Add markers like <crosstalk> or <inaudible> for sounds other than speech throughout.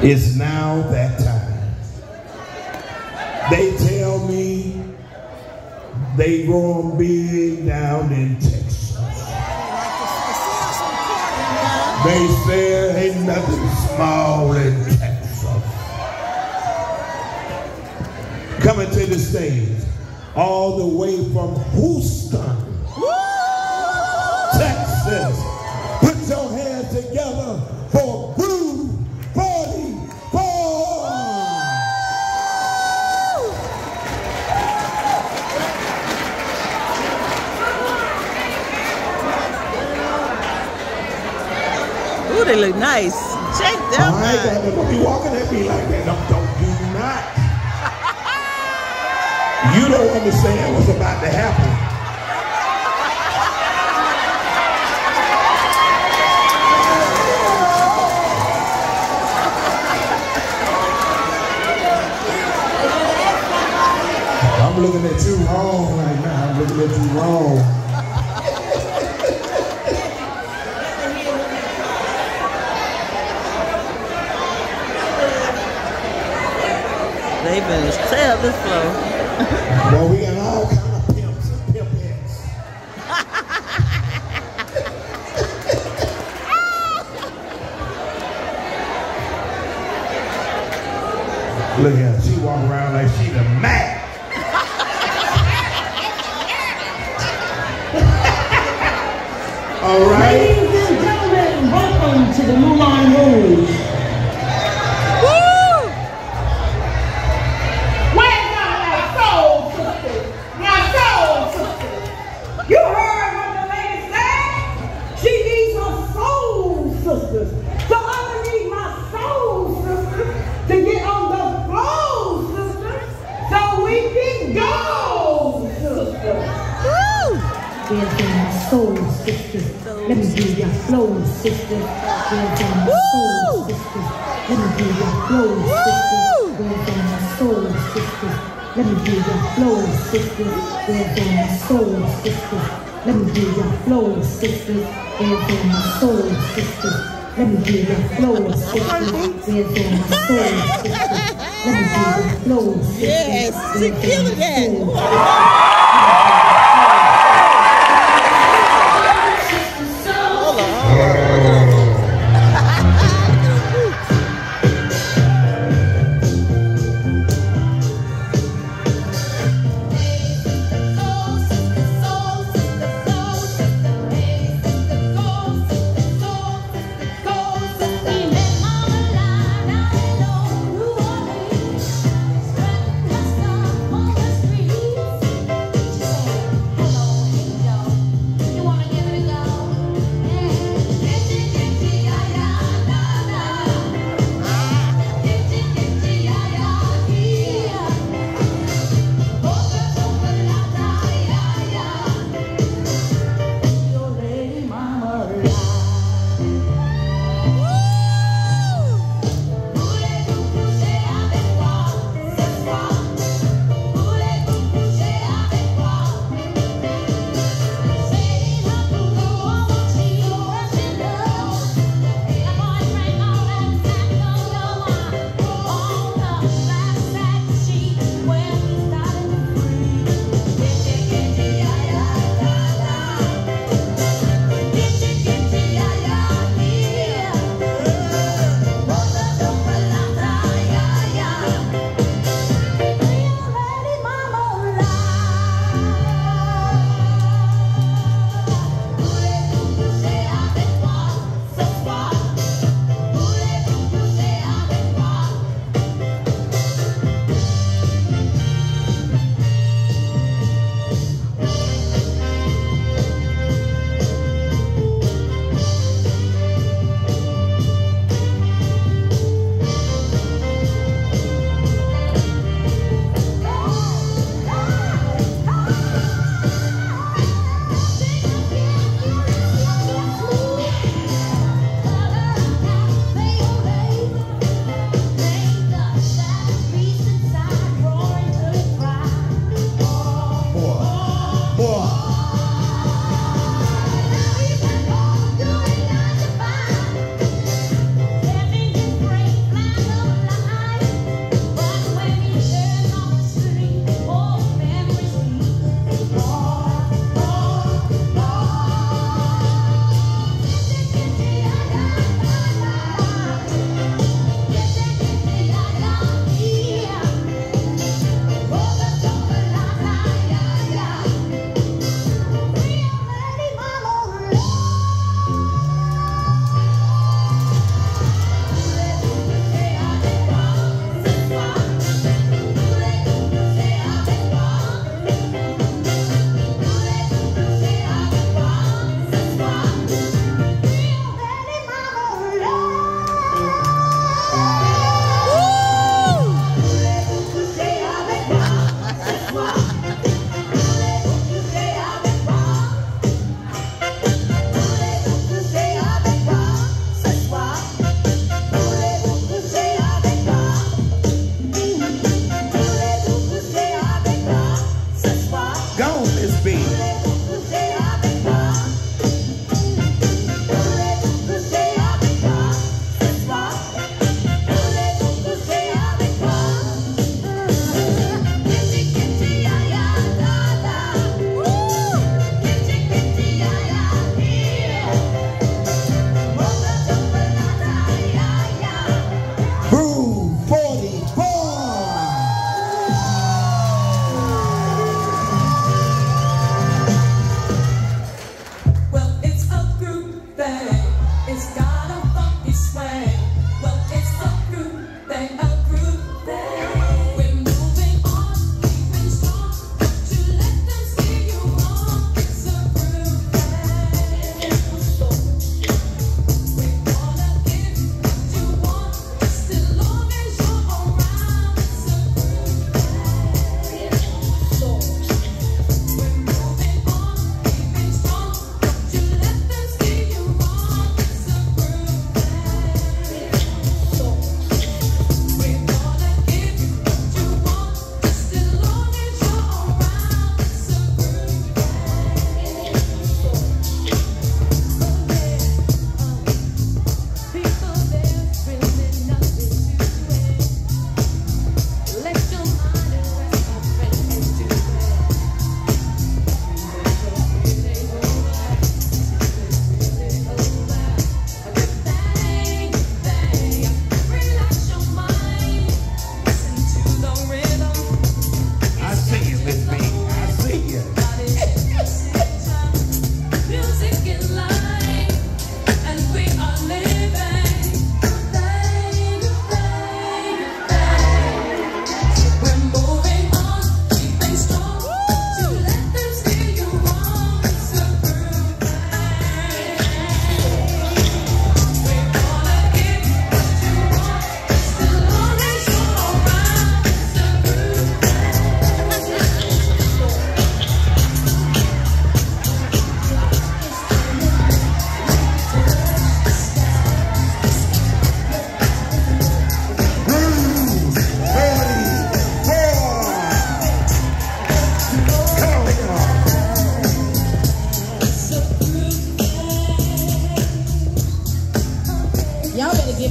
It's now that time. They tell me they growing big down in Texas. They say ain't nothing small in Texas. Coming to the stage, all the way from Houston, they look nice. Check them I ain't out. to be walking at me like that. Don't, don't do not. <laughs> You don't understand what's about to happen. I'm looking at you wrong right now. I'm looking at you wrong. They better this floor. Well, we got all kind of pimps and pimpettes. Look at her. She walk around like she the Mac. all right. Ladies and gentlemen, welcome to the Moulin Rouge. Sisters. So I'm need my soul sisters to get on the flow, sisters, so we can go, sisters. Woo! Where's my soul sisters? Let me do your flow, sisters. Where's my soul sisters? Let me do your flow, sisters. Where's my soul sisters? Let me do your flow, sisters. Where's my soul sisters? Let me do your flow, sisters. Where's my soul sisters? Let me do your flow, my soul? Let me do your flow, sisters. Yes, she my that.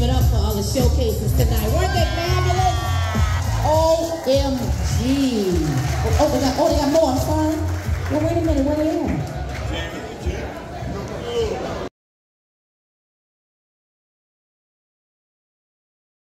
Up for all the showcases tonight. Weren't they fabulous? OMG. Oh, oh, they got, oh, they got more. I'm sorry. Well, wait a minute. Where they at?